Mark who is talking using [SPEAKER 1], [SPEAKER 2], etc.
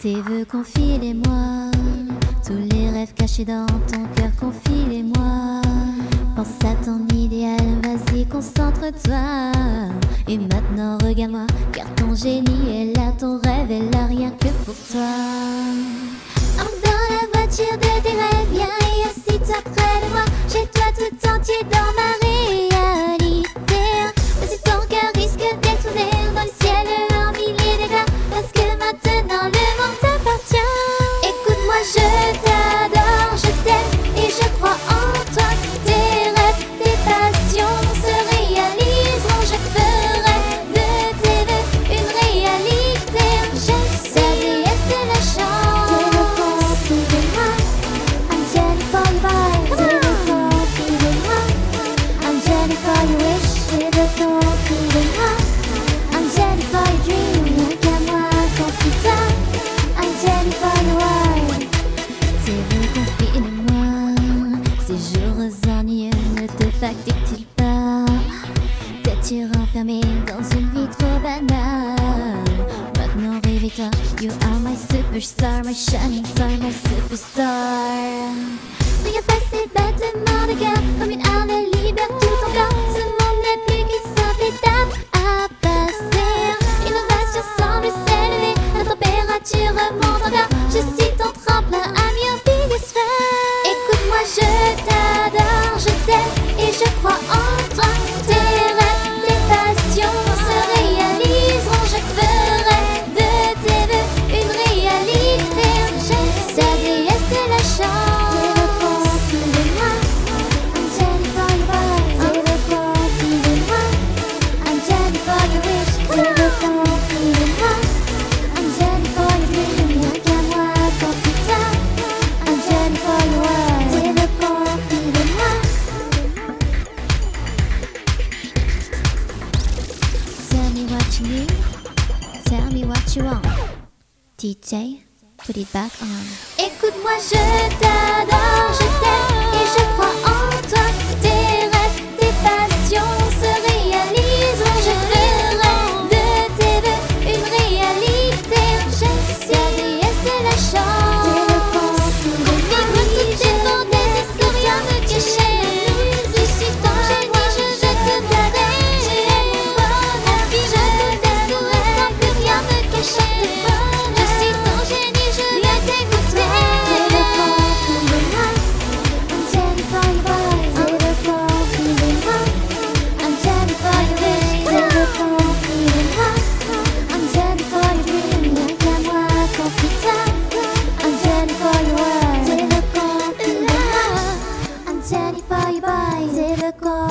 [SPEAKER 1] Tes vœux, confie-les-moi. Tous les rêves cachés dans ton cœur, confie-les-moi. Pense à ton idéal, vas-y, concentre-toi. Et maintenant, regarde-moi, car ton génie est là, ton rêve est là, rien que pour toi. kami dans une vie trop banale. Maintenant réveille-toi You are my superstar, my shining star, my superstar. Regarde passer bêtement, regarde comme une arme touch me, tell me what you want. DJ, put it back on. Écoute-moi, je t'aime. sekolah.